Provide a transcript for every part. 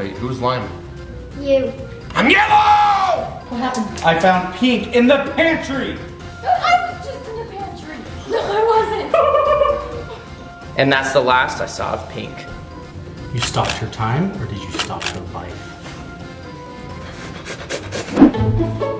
Wait, who's lime? You. I'm yellow! What happened? I found pink in the pantry. I was just in the pantry. No, I wasn't. And that's the last I saw of Pink. You stopped your time, or did you stop your life?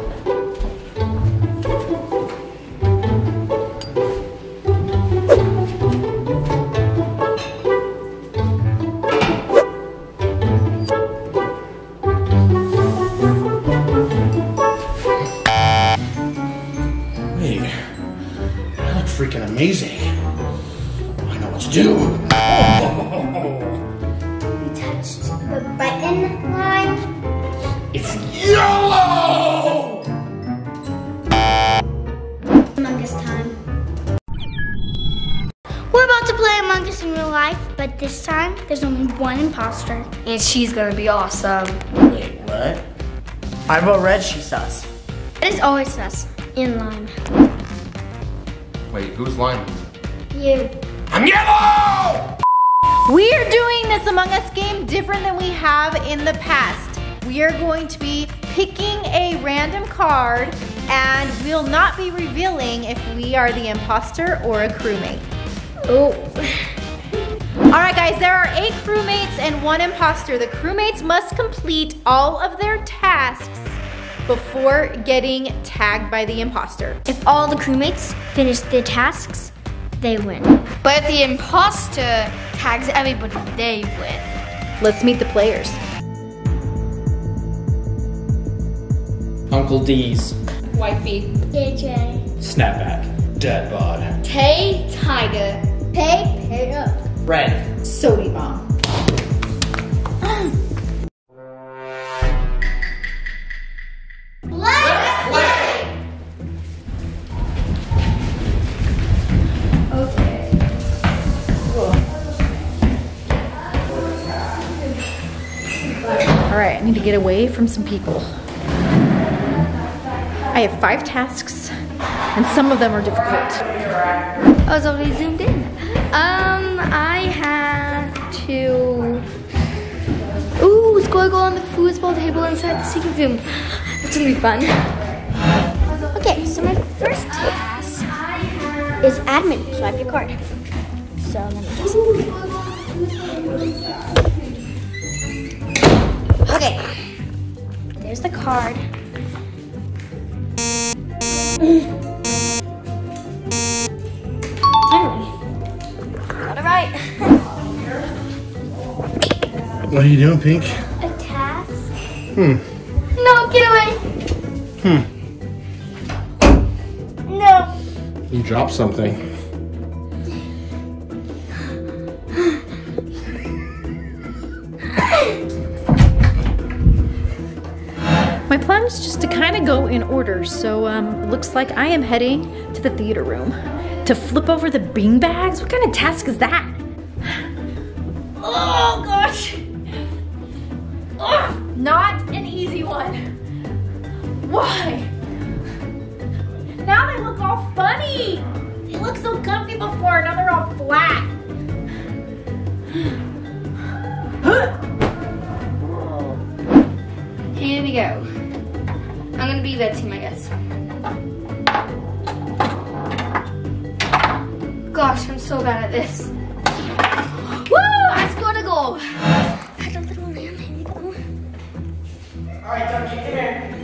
what to do. You touched the button line. It's yellow! Among Us time. We're about to play Among Us in real life, but this time there's only one imposter. And she's gonna be awesome. Wait, what? I vote red, she sus. It is always us in line. Wait, who's lime? You. I'm yellow! We are doing this Among Us game different than we have in the past. We are going to be picking a random card and we'll not be revealing if we are the imposter or a crewmate. Oh. All right, guys, there are eight crewmates and one imposter. The crewmates must complete all of their tasks before getting tagged by the imposter. If all the crewmates finish their tasks, they win. But if the imposter tags everybody, they win. Let's meet the players. Uncle D's. Wifey. DJ. Snapback. Dead bod. Tay Tiger. Pay, pay up. Red. Sody Bomb. To get away from some people. I have five tasks, and some of them are difficult. I was already zoomed in. Um, I have to. Ooh, a goal on the foosball table inside the secret room. That's gonna be fun. Okay, so my first task is admin. Swipe your card. So let me just. There's the card. Finally. Got it right. What are you doing, Pink? A task? Hmm. No, get away. Hmm. No. You dropped something. In order, so um, looks like I am heading to the theater room to flip over the bean bags. What kind of task is that? Oh gosh! Ugh, not an easy one. Why? Now they look all funny. They look so comfy before, now they're all flat. Here we go. I'm gonna be red team, I guess. Gosh, I'm so bad at this. Woo! I scored a goal. Had a little lamb. Here you go. Alright, Ducky, come here.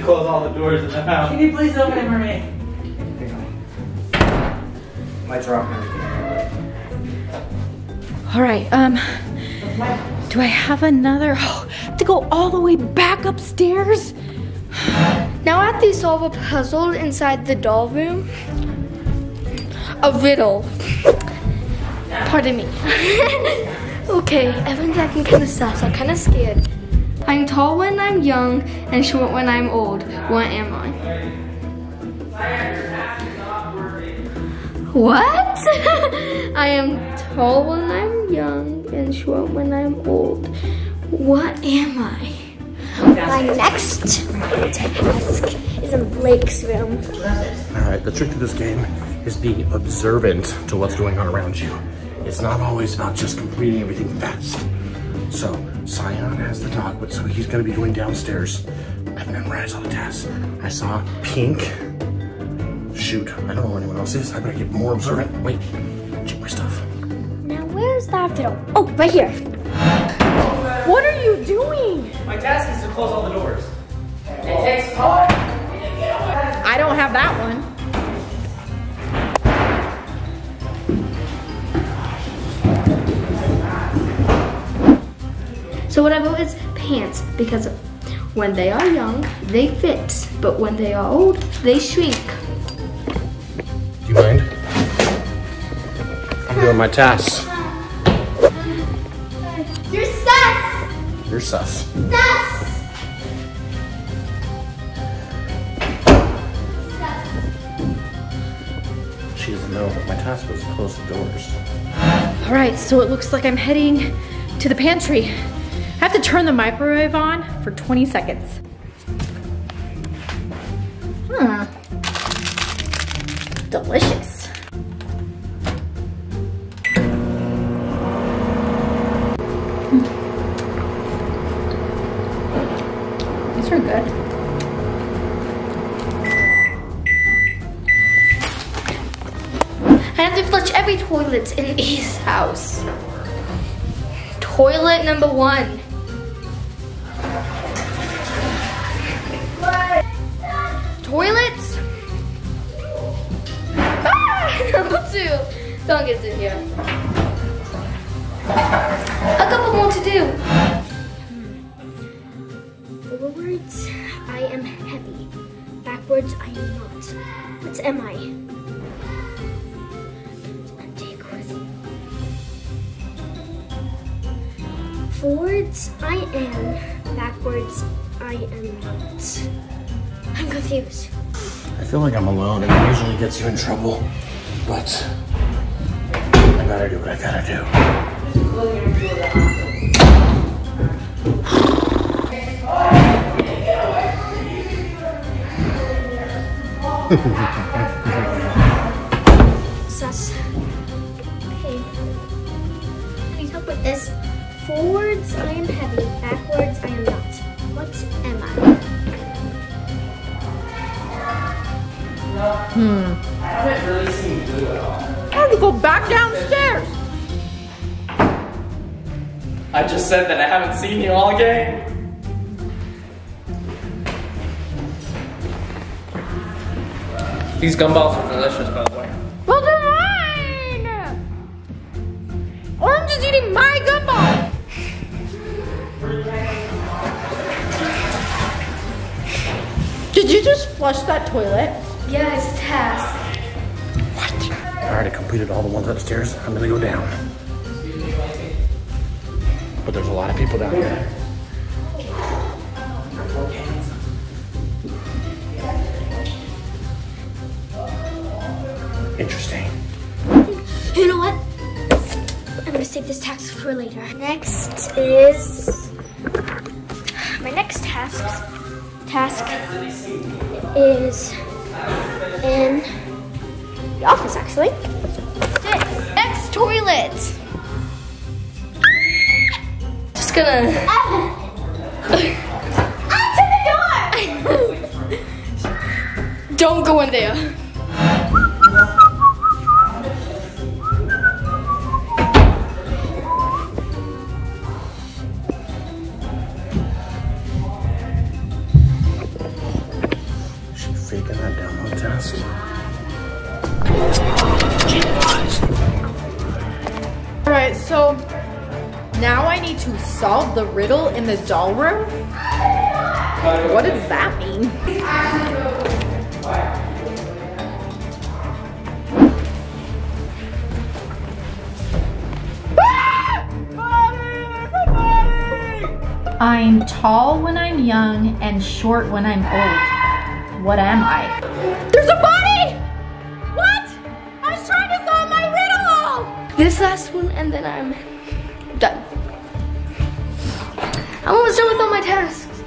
To close all the doors in the house. Can you please open it for me? Lights are off. All right, um, do I have another? Oh, have to go all the way back upstairs? Now I have to solve a puzzle inside the doll room. A riddle. Pardon me. Okay, everyone's acting kind of sus. I'm kind of scared. I'm tall when I'm young and short when I'm old. What am I? What? I am tall when I'm young and short when I'm old. What am I? My next task is in Blake's room. All right, the trick to this game is being observant to what's going on around you. It's not always about just completing everything fast. So, Cyan has the dog, but so he's gonna be going downstairs. I've memorized all the tasks. I saw pink. Shoot, I don't know where anyone else is. I better get more observant. Wait, check my stuff. Now, where's that after door? Oh, right here. What are you doing? My task is to close all the doors. It takes time. I don't have that one. So what I wrote is pants because when they are young, they fit, but when they are old, they shrink. Do you mind? I'm doing my tasks. You're sus! You're sus. Sus! She doesn't know, but my task was to close the doors. All right, so it looks like I'm heading to the pantry. I have to turn the microwave on for 20 seconds. Hmm. Delicious. Hmm. These are good. I have to flush every toilet in East house. Toilet number one. Toilets? Ah. Don't get in here. A couple more to do. Forwards, I am heavy. Backwards, I am not. What am I? Forwards, I am. Backwards, I am not. I'm confused. I feel like I'm alone and it usually gets you in trouble, but I gotta do what I gotta do. Sus. Okay. I need help with this. Forwards, Hmm. I haven't really seen blue at all. I have to go back downstairs. I just said that I haven't seen you all game. These gumballs are delicious, by the way. Well, they're mine. Orange is eating my gumball. Did you just flush that toilet? Yeah, it's a task. Right, I already completed all the ones upstairs. I'm gonna go down. But there's a lot of people down here. Interesting. You know what? I'm gonna save this task for later. Next is my next task. Task is in the office, actually. Next toilet. Just gonna. Don't go in there. Faking that download test. All right, so now I need to solve the riddle in the doll room. What does that mean? I'm tall when I'm young and short when I'm old. What am I? There's a body! What? I was trying to solve my riddle! This last one, and then I'm done. I'm almost done with all my tasks.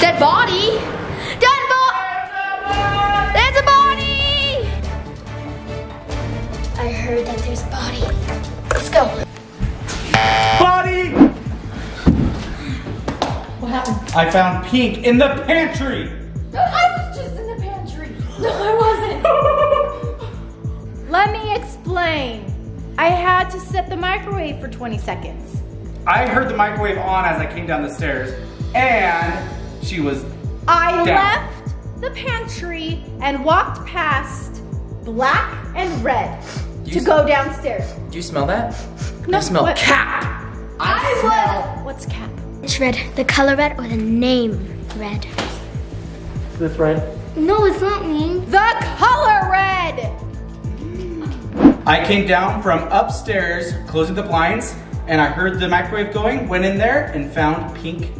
Dead body? I found pink in the pantry. I was just in the pantry. No, I wasn't. Let me explain. I had to set the microwave for 20 seconds. I heard the microwave on as I came down the stairs, and she was. I Down. left the pantry and walked past black and red to go downstairs. Do you smell that? No, I smell what- cat. I was. What's cap? It's red. The color red or the name red? Is this red. No, it's not me. The color red. I came down from upstairs, closing the blinds, and I heard the microwave going, went in there, and found pink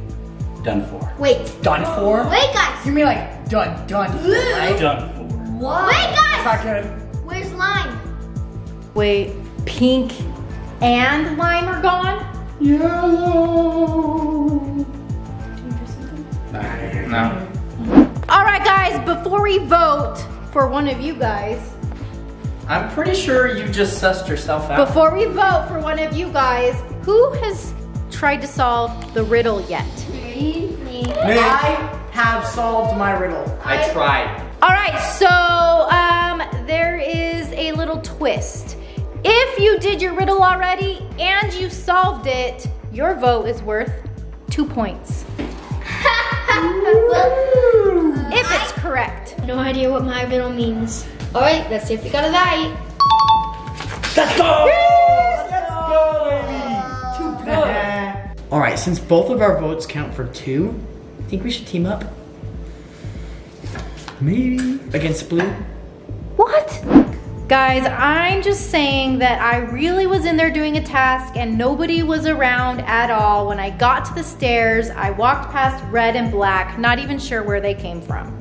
done for. Wait. Done for? Wait, guys. You mean like done, done, right? Done for. What? Wait, guys. Not good. Where's lime? Wait, pink and lime are gone? No. All right, guys, before we vote for one of you guys, I'm pretty sure you just sussed yourself out. before we vote for one of you guys, who has tried to solve the riddle yet? Me. I have solved my riddle. I tried. All right, so um, there is a little twist. If you did your riddle already and you solved it, your vote is worth two points. well, If it's correct. No idea what my riddle means. All right, let's see if we got it right. Let's go! Let's go, baby! Too good. All right, since both of our votes count for two, I think we should team up. Maybe against blue. What? Guys, I'm just saying that I really was in there doing a task and nobody was around at all. When I got to the stairs, I walked past red and black, not even sure where they came from.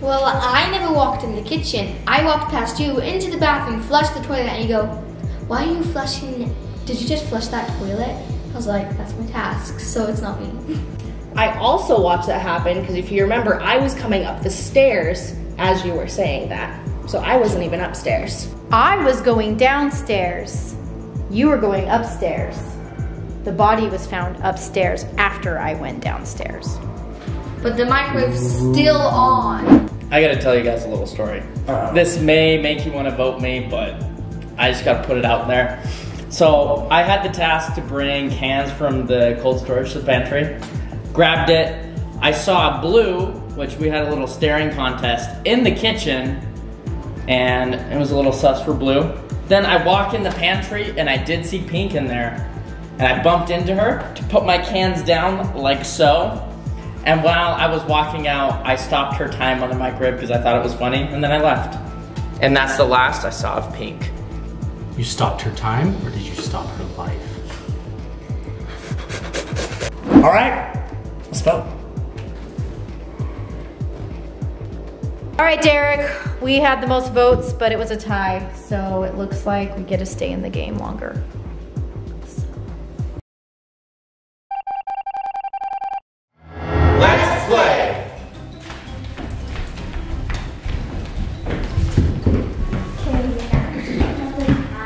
Well, I never walked in the kitchen. I walked past you into the bathroom, flushed the toilet, and you go, Why are you flushing? Did you just flush that toilet? I was like, That's my task, so it's not me. I also watched that happen because if you remember, I was coming up the stairs as you were saying that. So I wasn't even upstairs. I was going downstairs. You were going upstairs. The body was found upstairs after I went downstairs. But the microwave's still on. I gotta tell you guys a little story. Uh-huh. This may make you want to vote me, but I just gotta put it out there. So I had the task to bring cans from the cold storage to the pantry. Grabbed it. I saw blue, which we had a little staring contest in the kitchen, and it was a little sus for blue. Then I walk in the pantry and I did see pink in there. And I bumped into her to put my cans down like so. And while I was walking out, I stopped her time on the microwave because I thought it was funny, and then I left. And that's the last I saw of pink. You stopped her time, or did you stop her life? All right, let's vote. All right, Derek, we had the most votes, but it was a tie, so it looks like we get to stay in the game longer. Let's play.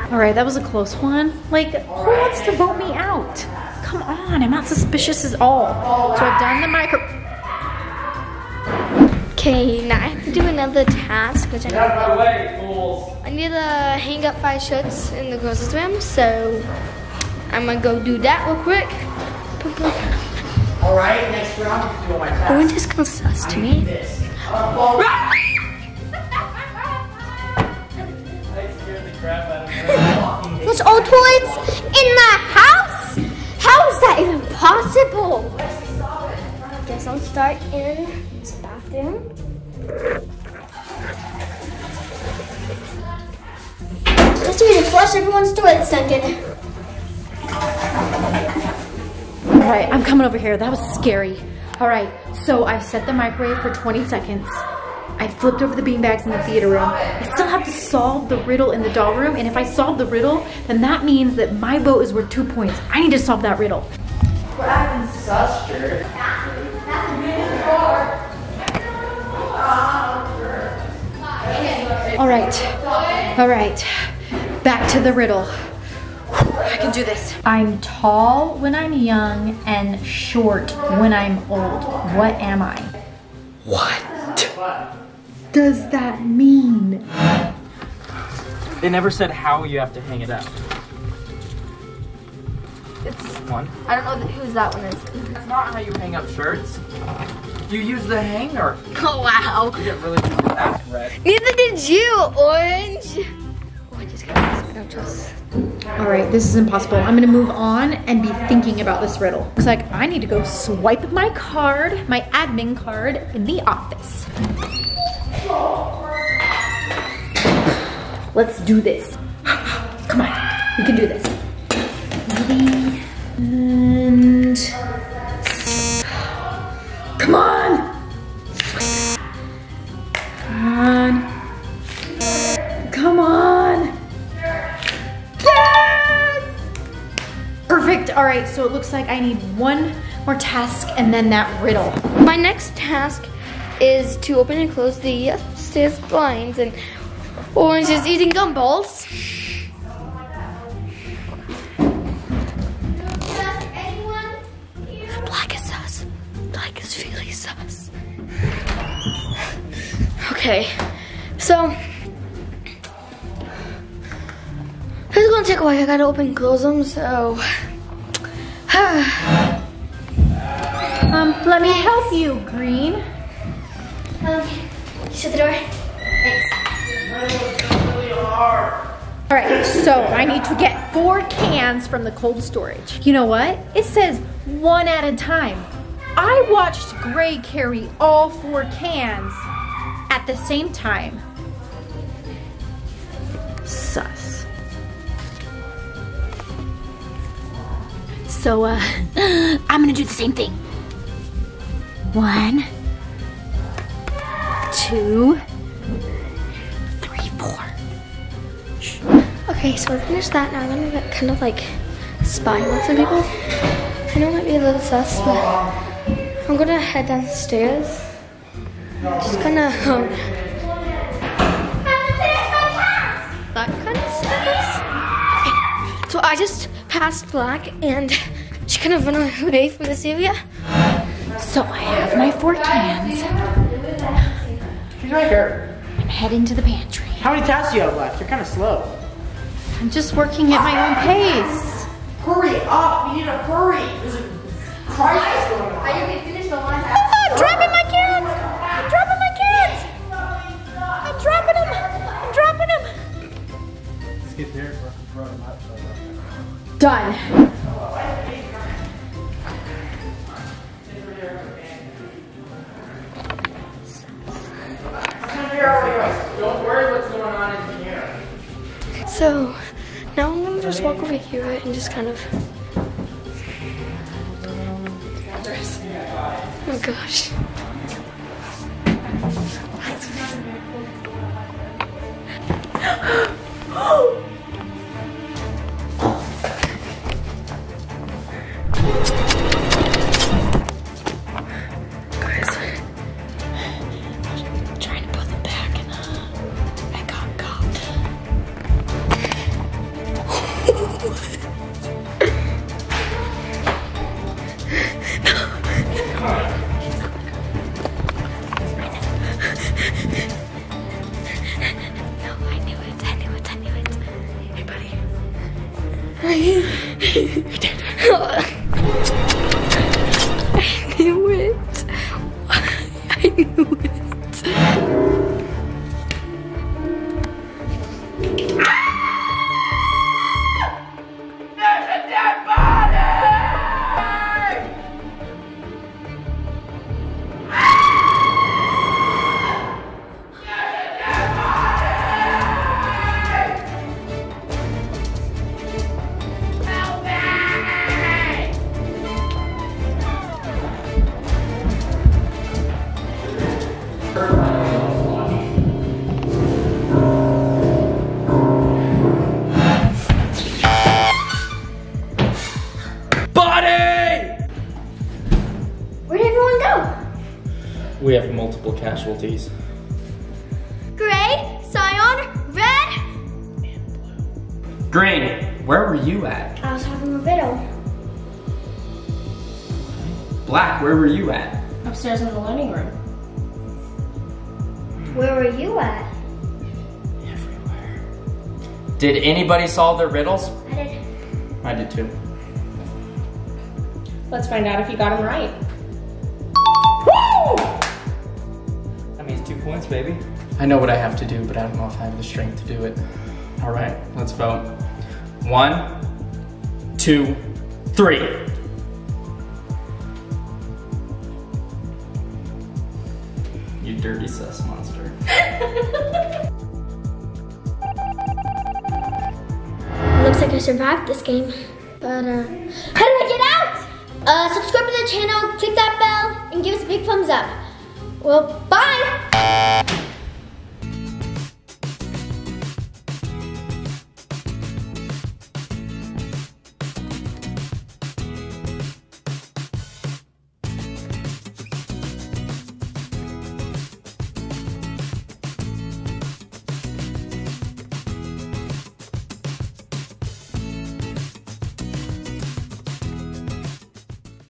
All right, that was a close one. Like, who wants to vote me out? Come on, I'm not suspicious at all. So I've done the micro. Okay, now I have to do another task, which I Get out of my way, fools. I need to hang up five shirts in the girls' room, so I'm gonna go do that real quick. All right, next round, you do my task. Is kind sus to me. Ah! There's old toilets in the house? How is that even possible? Guess I'll start in this bathroom. Just need to flush everyone's toilet, Duncan. All right, I'm coming over here. That was scary. All right, so I set the microwave for 20 seconds. I flipped over the beanbags in the theater room. I still have to solve the riddle in the doll room, and if I solve the riddle, then that means that my vote is worth two points. I need to solve that riddle. What happened, sister? All right, all right, back to the riddle. I can do this. I'm tall when I'm young and short when I'm old. What am I? What? Does that mean? They never said how you have to hang it up. It's, One. I don't know whose that one is. That's not how you hang up shirts. You use the hanger. Oh, wow. You didn't really do that, Red. Neither did you, Orange. Oh, I just got this. No, just. All right, this is impossible. I'm gonna move on and be thinking about this riddle. Looks like I need to go swipe my card, my admin card, in the office. Let's do this. Come on, we can do this. Right, so it looks like I need one more task and then that riddle. My next task is to open and close the upstairs blinds, and Orange is eating gumballs. Black is sus. Black is really sus. Okay, so this is gonna take a while. I gotta open and close them, so. Um, let me help you, Green. Okay, shut the door. Thanks. All right, so I need to get four cans from the cold storage. You know what? It says one at a time. I watched Gray carry all four cans at the same time. Sus. So, uh, I'm gonna do the same thing. One, two, three, four. Okay, so I finished that. Now I'm gonna kind of like spying on some people. I know it might be a little sus, but I'm gonna head downstairs. Just gonna um, that kind of sus. Okay, so I just passed Black, and kind of an ran away from this area. So I have my four cans. She's right here. I'm heading to the pantry. How many tasks do you have left? You're kind of slow. I'm just working at my own pace. Hurry up! We need to hurry. There's a crisis going on. Ah, I'm dropping my cans! I'm dropping my cans! I'm dropping them! I'm dropping them! Skip there for throw them out. Done. So now I'm gonna just walk over here and just kind of. Oh my gosh. Casualties. Gray, cyan, red. Green, where were you at? I was having a riddle. Black, where were you at? Upstairs in the learning room. Where were you at? Everywhere. Did anybody solve their riddles? I did. I did too. Let's find out if you got them right. Means two baby. I know what I have to do, but I don't know if I have the strength to do it. All right, let's vote. One, two, three. You dirty sus monster. Looks like I survived this game. But, uh, how do I get out? Uh, subscribe to the channel, click that bell, and give us a big thumbs up. Well, bye! Yeah.